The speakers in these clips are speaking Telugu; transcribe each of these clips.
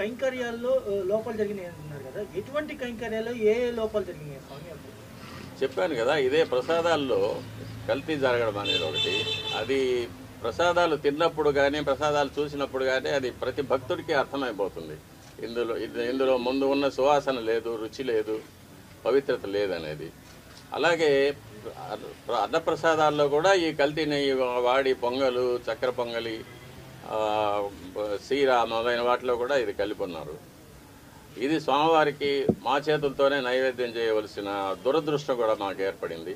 కైంకర్యాల్లో లోపాలు జరిగినాయి అంటున్నారు కదా. ఎటువంటి కైంకర్యాల్లో ఏ ఏ లోపాలు జరిగినాయి స్వామి చెప్పాను కదా ఇదే ప్రసాదాల్లో కల్తీ జరగడం అనేది ఒకటి. అది ప్రసాదాలు తిన్నప్పుడు కానీ ప్రసాదాలు చూసినప్పుడు కానీ అది ప్రతి భక్తుడికి అర్థమైపోతుంది. ఇందులో ఇందులో ముందు ఉన్న సువాసన లేదు రుచి లేదు పవిత్రత లేదనేది. అలాగే అన్నప్రసాదాల్లో కూడా ఈ కల్తీ నెయ్యి వాడి పొంగలు చక్కెర పొంగలి సీరా మొదలైన వాటిలో కూడా ఇది కలిపి ఉన్నారు ఇది స్వామివారికి మా చేతులతోనే నైవేద్యం చేయవలసిన దురదృష్టం కూడా మాకు ఏర్పడింది.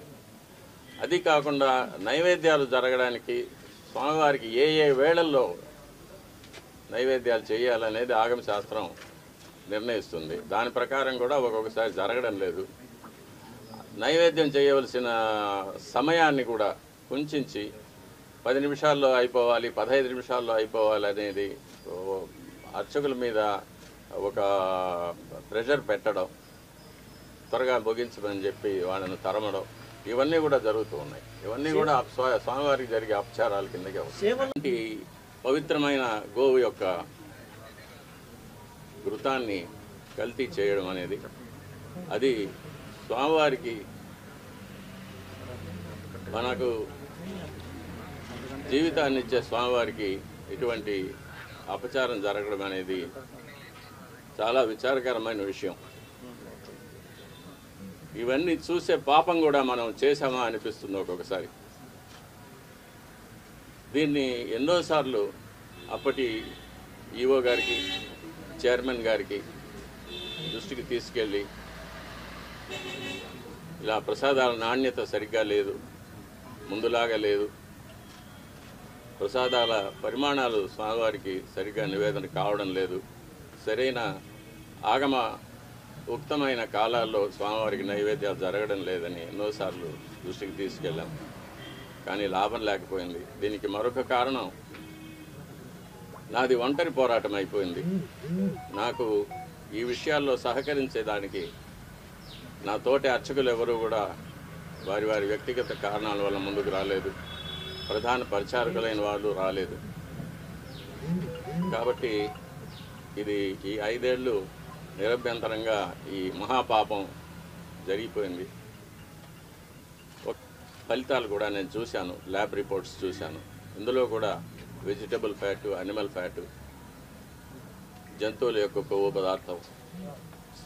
అది కాకుండా నైవేద్యాలు జరగడానికి స్వామివారికి ఏ ఏ వేళల్లో నైవేద్యాలు చేయాలనేది ఆగమ శాస్త్రం నిర్ణయిస్తుంది. దాని ప్రకారం కూడా ఒక్కొక్కసారి జరగడం లేదు. నైవేద్యం చేయవలసిన సమయాన్ని కూడా కుంచించి పది నిమిషాల్లో అయిపోవాలి పదహైదు నిమిషాల్లో అయిపోవాలి అనేది అర్చకుల మీద ఒక ప్రెషర్ పెట్టడం త్వరగా ముగించమని చెప్పి వాళ్ళను తరమడం ఇవన్నీ కూడా జరుగుతూ ఉన్నాయి. ఇవన్నీ కూడా స్వా- స్వామివారికి జరిగే అపచారాల కిందకే వస్తాయి. పవిత్రమైన గోవు యొక్క ఘృతాన్ని కల్తీ చేయడం అనేది అది స్వామివారికి మనకు జీవితాన్ని ఇచ్చే స్వామివారికి ఇటువంటి అపచారం జరగడం అనేది చాలా విచారకరమైన విషయం. ఇవన్నీ చూసే పాపం కూడా మనం చేశామా అనిపిస్తుంది ఒక్కొక్కసారి. దీన్ని ఎన్నోసార్లు అప్పటి ఈఓ గారికి చైర్మన్ గారికి దృష్టికి తీసుకెళ్ళి ఇలా ప్రసాదాల నాణ్యత సరిగ్గా లేదు ముందులాగా లేదు ప్రసాదాల పరిమాణాలు స్వామివారికి సరిగ్గా నివేదన కావడం లేదు. సరైన ఆగమ ఉక్తమైన కాలాల్లో స్వామివారికి నైవేద్యాలు జరగడం లేదని ఎన్నోసార్లు దృష్టికి తీసుకెళ్ళాం. కానీ లాభం లేకపోయింది. దీనికి మరొక కారణం నాది ఒంటరి పోరాటం అయిపోయింది. నాకు ఈ విషయాల్లో సహకరించేదానికి నా తోటి అర్చకులు ఎవరు కూడా వారి వారి వ్యక్తిగత కారణాల వల్ల ముందుకు రాలేదు. ప్రధాన పరిచారకులైన వాళ్ళు రాలేదు. కాబట్టి ఇది ఈ ఐదేళ్ళు నిరభ్యంతరంగా ఈ మహాపాపం జరిగిపోయింది. ఒక- ఫలితాలు కూడా నేను చూశాను ల్యాబ్ రిపోర్ట్స్ చూశాను. ఇందులో కూడా వెజిటబుల్ ఫ్యాటు అనిమల్ ఫ్యాటు జంతువుల యొక్క కొవ్వు పదార్థం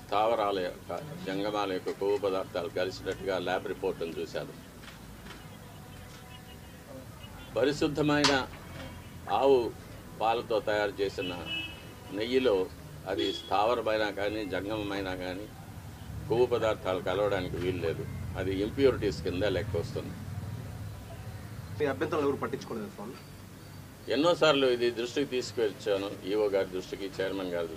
స్థావరాల యొక్క జంగమాల యొక్క కొవ్వు పదార్థాలు కలిసినట్టుగా ల్యాబ్ రిపోర్ట్ను చూశాను. పరిశుద్ధమైన ఆవు పాలతో తయారు చేసిన నెయ్యిలో అది స్థావరమైనా కానీ జంగమమైనా కానీ కొవ్వు పదార్థాలు కలవడానికి వీలు లేదు. అది ఇంప్యూరిటీస్ కింద లెక్క వస్తుంది. అభ్యంతరాలు ఎవరు పట్టించుకోలేదు స్వామి? ఎన్నోసార్లు ఇది దృష్టికి తీసుకువచ్చాను ఈఓ గారి దృష్టికి చైర్మన్ గారి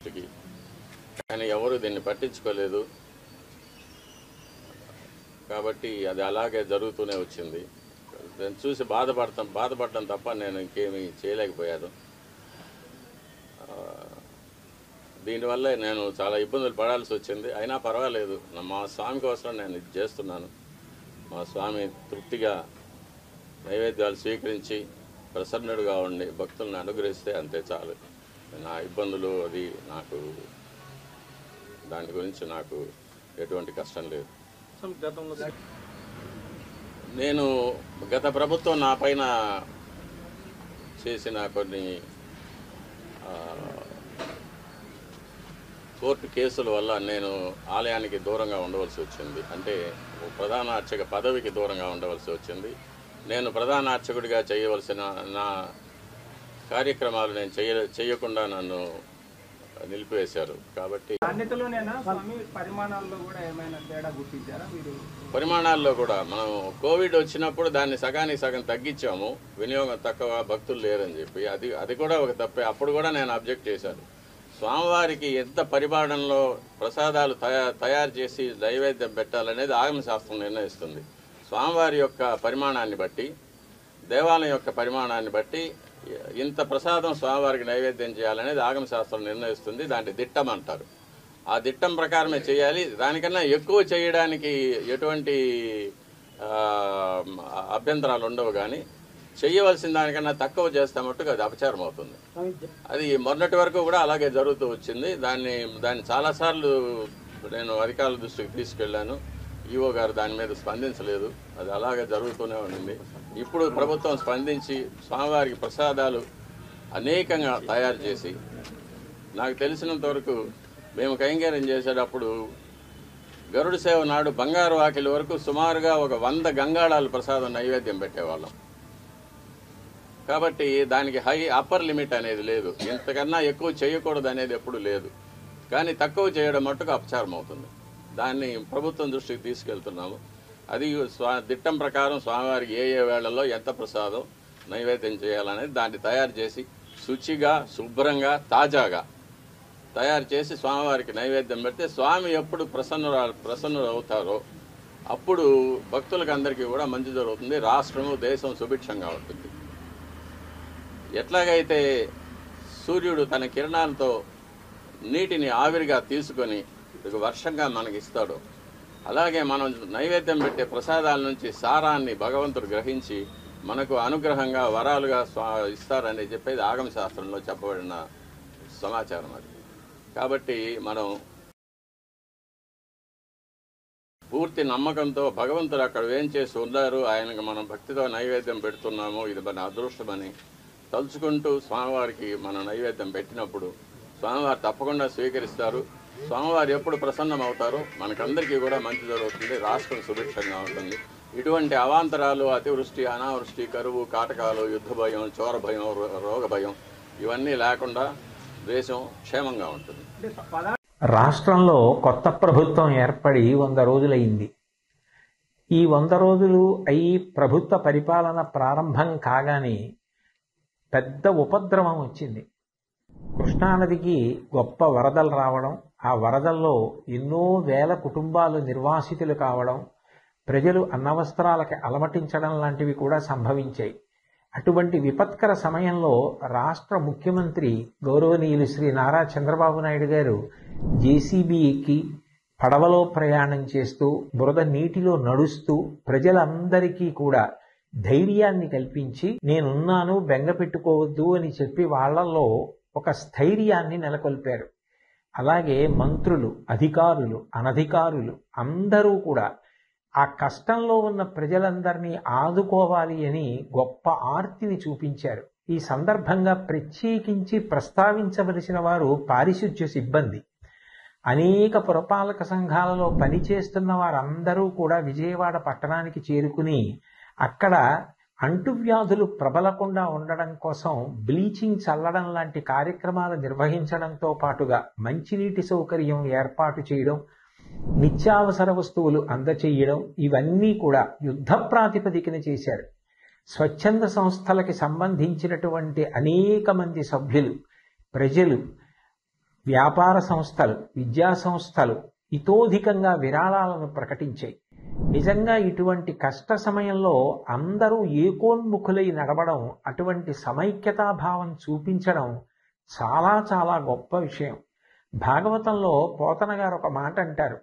దృష్టికి. కానీ ఎవరు దీన్ని పట్టించుకోలేదు. కాబట్టి అది అలాగే జరుగుతూనే వచ్చింది. నేను చూసి బాధపడతాం బాధపడటం తప్ప నేను ఇంకేమీ చేయలేకపోయాను. దీనివల్ల నేను చాలా ఇబ్బందులు పడాల్సి వచ్చింది. అయినా పర్వాలేదు. మా స్వామి కోసం నేను ఇది చేస్తున్నాను. మా స్వామి తృప్తిగా నైవేద్యాలు స్వీకరించి ప్రసన్నుడుగా ఉండి భక్తులను అనుగ్రహిస్తే అంతే చాలు. నా ఇబ్బందులు అది నాకు దాని గురించి నాకు ఎటువంటి కష్టం లేదు. నేను గత ప్రభుత్వం నా పైన చేసిన కొన్ని ఆ, కోర్టు కేసుల వల్ల నేను ఆలయానికి దూరంగా ఉండవలసి వచ్చింది. అంటే ఓ ప్రధాన అర్చక పదవికి దూరంగా ఉండవలసి వచ్చింది. నేను ప్రధాన అర్చకుడిగా చేయవలసిన నా కార్యక్రమాలు నేను చేయ చేయకుండా నన్ను నిలిపివేశారు. కాబట్టి పరిమాణాల్లో కూడా మనం కోవిడ్ వచ్చినప్పుడు దాన్ని సగానికి సగం తగ్గించాము. వినియోగం తక్కువ భక్తులు లేరని చెప్పి. అది అది కూడా ఒక తప్పే. అప్పుడు కూడా నేను అబ్జెక్ట్ చేశాను. స్వామివారికి ఎంత పరిమాణంలో ప్రసాదాలు తయా తయారు చేసి నైవేద్యం పెట్టాలనేది ఆగమ శాస్త్రం నిర్ణయిస్తుంది. స్వామివారి యొక్క పరిమాణాన్ని బట్టి దేవాలయం యొక్క పరిమాణాన్ని బట్టి ఇంత ప్రసాదం స్వామివారికి నైవేద్యం చేయాలనేది ఆగమ శాస్త్రం నిర్ణయిస్తుంది దాన్ని దిట్టం అంటారు. ఆ దిట్టం ప్రకారమే చేయాలి. దానికన్నా ఎక్కువ చేయడానికి ఎటువంటి అభ్యంతరాలు ఉండవు కానీ చేయవలసిన దానికన్నా తక్కువ చేస్తే మట్టుకు అది అపచారం అవుతుంది. అది మొన్నటి వరకు కూడా అలాగే జరుగుతూ వచ్చింది. దాన్ని దాన్ని చాలాసార్లు నేను అధికారుల దృష్టికి తీసుకెళ్ళాను ఈఓ గారు దాని మీద స్పందించలేదు. అది అలాగే జరుగుతూనే ఉండింది ఇప్పుడు ప్రభుత్వం స్పందించి స్వామివారికి ప్రసాదాలు అనేకంగా తయారు చేసి నాకు తెలిసినంత వరకు మేము కైంకర్యం చేసేటప్పుడు గరుడ సేవ నాడు బంగారు వాకిలి వరకు సుమారుగా ఒక వంద గంగాళాల ప్రసాదం నైవేద్యం పెట్టేవాళ్ళం. కాబట్టి దానికి హై అప్పర్ లిమిట్ అనేది లేదు. ఇంతకన్నా ఎక్కువ చేయకూడదు అనేది ఎప్పుడు లేదు. కానీ తక్కువ చేయడం మట్టుకు అపచారం అవుతుంది. దాన్ని ప్రభుత్వం దృష్టికి తీసుకెళ్తున్నాము. అది స్వా దిట్టం ప్రకారం స్వామివారికి ఏ ఏ వేళల్లో ఎంత ప్రసాదం నైవేద్యం చేయాలనేది దాన్ని తయారు చేసి శుచిగా శుభ్రంగా తాజాగా తయారు చేసి స్వామివారికి నైవేద్యం పెడితే స్వామి ఎప్పుడు ప్రసన్నురా ప్రసన్నుడు అవుతారో అప్పుడు భక్తులకు అందరికీ కూడా మంచి జరుగుతుంది. రాష్ట్రము దేశం సుభిక్షంగా ఉంటుంది. ఎట్లాగైతే సూర్యుడు తన కిరణాలతో నీటిని ఆవిరిగా తీసుకొని వర్షంగా మనకి ఇస్తాడు అలాగే మనం నైవేద్యం పెట్టే ప్రసాదాల నుంచి సారాన్ని భగవంతుడు గ్రహించి మనకు అనుగ్రహంగా వరాలుగా స్వా ఇస్తారని చెప్పేది ఆగమ శాస్త్రంలో చెప్పబడిన సమాచారం అది. కాబట్టి మనం పూర్తి నమ్మకంతో భగవంతుడు అక్కడ ఏం చేసి ఉన్నారు ఆయనకు మనం భక్తితో నైవేద్యం పెడుతున్నాము ఇది మన అదృష్టమని తలుచుకుంటూ స్వామివారికి మనం నైవేద్యం పెట్టినప్పుడు స్వామివారు తప్పకుండా స్వీకరిస్తారు. స్వామివారు ఎప్పుడు ప్రసన్నమవుతారో మనకందరికీ కూడా మంచి జరుగుతుంది. రాష్ట్రం సుభిక్షంగా ఉంటుంది. ఇటువంటి అవాంతరాలు అతివృష్టి అనావృష్టి కరువు కాటకాలు యుద్ధ భయం చోర భయం రో- రోగ భయం ఇవన్నీ లేకుండా దేశం క్షేమంగా ఉంటుంది. రాష్ట్రంలో కొత్త ప్రభుత్వం ఏర్పడి వంద రోజులైంది. ఈ వంద రోజులు అయి ప్రభుత్వ పరిపాలన ప్రారంభం కాగానే పెద్ద ఉపద్రవం వచ్చింది. కృష్ణానదికి గొప్ప వరదలు రావడం ఆ వరదల్లో ఎన్నో వేల కుటుంబాలు నిర్వాసితులు కావడం ప్రజలు అన్నవస్త్రాలకి అలమటించడం లాంటివి కూడా సంభవించాయి. అటువంటి విపత్కర సమయంలో రాష్ట్ర ముఖ్యమంత్రి గౌరవనీయులు శ్రీ నారా చంద్రబాబు నాయుడు గారు జేసీబీ ఎక్కి పడవలో ప్రయాణం చేస్తూ బురద నీటిలో నడుస్తూ ప్రజలందరికీ కూడా ధైర్యాన్ని కల్పించి నేనున్నాను బెంగ పెట్టుకోవద్దు అని చెప్పి వాళ్ళల్లో ఒక స్థైర్యాన్ని నెలకొల్పారు. అలాగే మంత్రులు అధికారులు అనధికారులు అందరూ కూడా ఆ కష్టంలో ఉన్న ప్రజలందరినీ ఆదుకోవాలి అని గొప్ప ఆర్తిని చూపించారు. ఈ సందర్భంగా ప్రత్యేకించి ప్రస్తావించవలసిన వారు పారిశుధ్య సిబ్బంది. అనేక పురపాలక సంఘాలలో పనిచేస్తున్న వారందరూ కూడా విజయవాడ పట్టణానికి చేరుకుని అక్కడ అంటువ్యాధులు ప్రబలకుండా ఉండడం కోసం బ్లీచింగ్ చల్లడం లాంటి కార్యక్రమాలు నిర్వహించడంతో పాటుగా మంచినీటి సౌకర్యం ఏర్పాటు చేయడం నిత్యావసర వస్తువులు అందచేయడం ఇవన్నీ కూడా యుద్ధ ప్రాతిపదికన చేశారు. స్వచ్ఛంద సంస్థలకి సంబంధించినటువంటి అనేక మంది సభ్యులు ప్రజలు వ్యాపార సంస్థలు విద్యా సంస్థలు ఇతోధికంగా విరాళాలను ప్రకటించాయి. నిజంగా ఇటువంటి కష్ట సమయంలో అందరూ ఏకోన్ముఖులై నడవడం అటువంటి సమైక్యతాభావం చూపించడం చాలా చాలా గొప్ప విషయం. భాగవతంలో పోతన గారు ఒక మాట అంటారు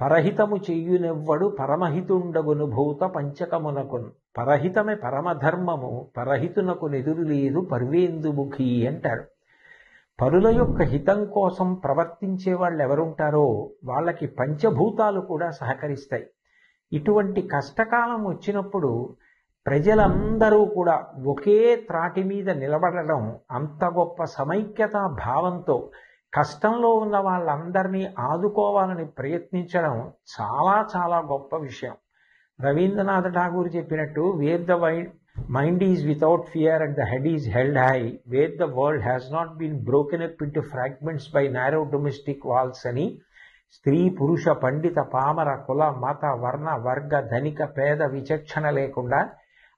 పరహితము చెయ్యునెవ్వడు పరమహితుండగును భూత పంచకమునకు పరహితమే పరమధర్మము పరహితునకు నెదురు లేదు పర్వేందుముఖి అంటారు. పరుల యొక్క హితం కోసం ప్రవర్తించే వాళ్ళు ఎవరుంటారో వాళ్ళకి పంచభూతాలు కూడా సహకరిస్తాయి. ఇటువంటి కష్టకాలం వచ్చినప్పుడు ప్రజలందరూ కూడా ఒకే త్రాటి మీద నిలబడడం అంత గొప్ప సమైక్యత భావంతో కష్టంలో ఉన్న వాళ్ళందరినీ ఆదుకోవాలని ప్రయత్నించడం చాలా చాలా గొప్ప విషయం. రవీంద్రనాథ్ ఠాగూర్ చెప్పినట్టు where the mind is without fear and the head is held high where the world has not been broken up into fragments by narrow domestic walls అని స్త్రీ పురుష పండిత పామర కుల మత వర్ణ వర్గ ధనిక పేద విచక్షణ లేకుండా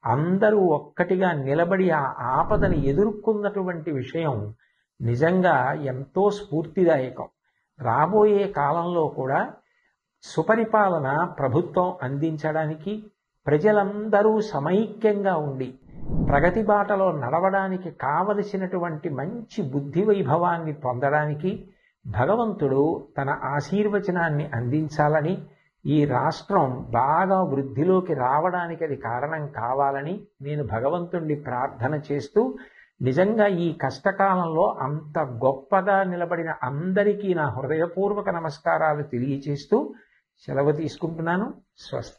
అందరూ ఒక్కటిగా నిలబడి ఆ ఆపదని ఎదుర్కొన్నటువంటి విషయం నిజంగా ఎంతో స్ఫూర్తిదాయకం. రాబోయే కాలంలో కూడా సుపరిపాలన ప్రభుత్వం అందించడానికి ప్రజలందరూ సమైక్యంగా ఉండి ప్రగతి బాటలో నడవడానికి కావలసినటువంటి మంచి బుద్ధి వైభవాన్ని పొందడానికి భగవంతుడు తన ఆశీర్వచనాన్ని అందించాలని ఈ రాష్ట్రం బాగా వృద్ధిలోకి రావడానికి అది కారణం కావాలని నేను భగవంతుణ్ణి ప్రార్థన చేస్తూ నిజంగా ఈ కష్టకాలంలో అంత గొప్పగా నిలబడిన అందరికీ నా హృదయపూర్వక నమస్కారాలు తెలియచేస్తూ సెలవు తీసుకుంటున్నాను. స్వస్తి.